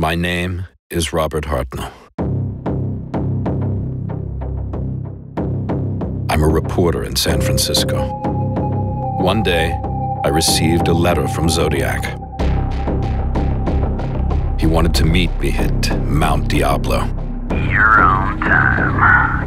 My name is Robert Hartnell. I'm a reporter in San Francisco. One day, I received a letter from Zodiac. He wanted to meet me at Mount Diablo. Your own time.